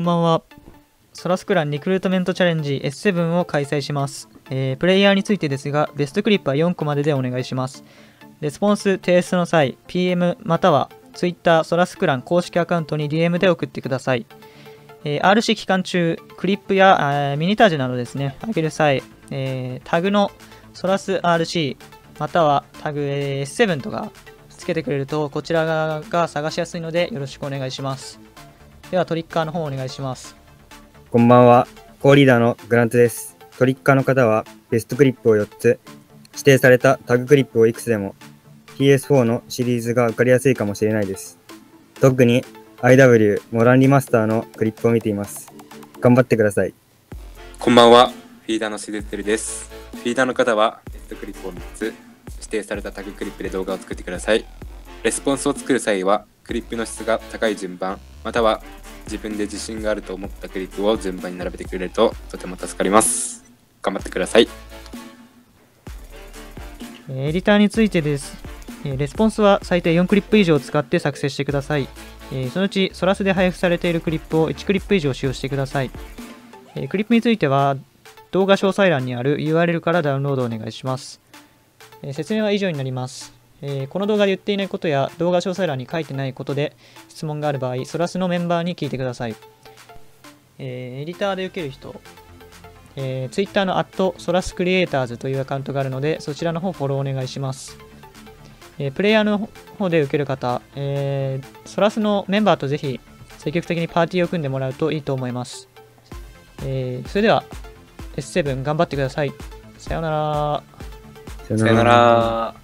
こんばんはソラスクランリクルートメントチャレンジ S7 を開催します、えープレイヤーについてですが、ベストクリップは4個まででお願いします。レスポンス提出の際、PM または Twitter ソラスクラン公式アカウントに DM で送ってください。えー RC 期間中、クリップやミニタージュなどですね、上げる際、えータグのソラス RC またはタグ S7 とかつけてくれると、こちら側が探しやすいのでよろしくお願いします。ではトリッカーの方お願いします。こんばんは。コーリーダーのグラントです。トリッカーの方はベストクリップを4つ、指定されたタグクリップをいくつでも、PS4 のシリーズが分かりやすいかもしれないです。特に IW モランリマスターのクリップを見ています。頑張ってください。こんばんは、フィーダーのしずてるです。フィーダーの方は、ベストクリップを3つ、指定されたタグクリップで動画を作ってください。レスポンスを作る際は、クリップの質が高い順番、または自分で自信があると思ったクリップを順番に並べてくれるととても助かります。頑張ってください。えエディターについてです。えレスポンスは最低4クリップ以上使って作成してください。えそのうちソラスで配布されているクリップを1クリップ以上使用してください。えクリップについては動画詳細欄にある URL からダウンロードお願いします。え説明は以上になります。えーこの動画で言っていないことや動画詳細欄に書いてないことで質問がある場合、ソラスのメンバーに聞いてください。えーエディターで受ける人、えー、Twitter の at ソラスクリエイターズというアカウントがあるので、そちらの方フォローお願いします。えプレイヤーの方で受ける方、えーソラスのメンバーとぜひ積極的にパーティーを組んでもらうといいと思います。えそれでは S7 頑張ってください。さようなら。さよなら。